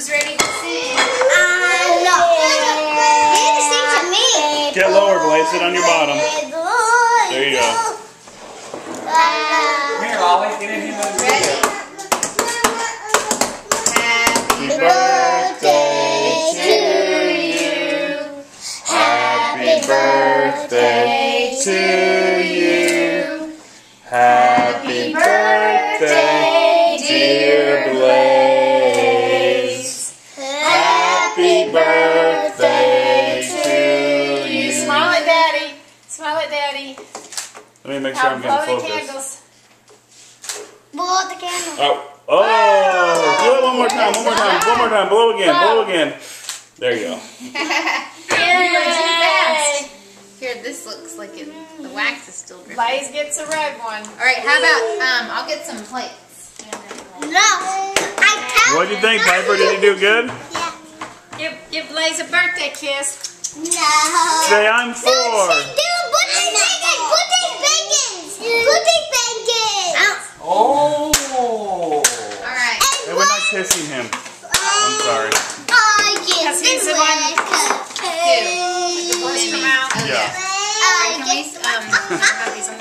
Who's ready to sing? I'm not. You to sing to me. Get lower, Blaze. Sit on your bottom. There you go. Come here, Ollie. Get in here. Ready? Happy birthday to you. Happy birthday to you. Happy birthday, birthday to you. Smile at Daddy. Smile at Daddy. Let me make sure How I'm blow getting the candles. Blow the candle. Oh, oh! Do it one more time. One more time. One more time. Blow again. Blow again. There you go. You were too fast. Here, this looks like it. The wax is still dripping. Blaze gets a red one. All right, how about um? I'll get some plates. No. I tell What do you think, Piper? Did he do good? Yeah. Give, give Blaze a birthday kiss. No. Say I'm No, four. she do. Put these bacon. Put these bacons. Put. Oh. All right. Hey, we're not kissing him. I'm sorry. I get Because he's the the one- red. Boys come out. I Can Yeah. we get um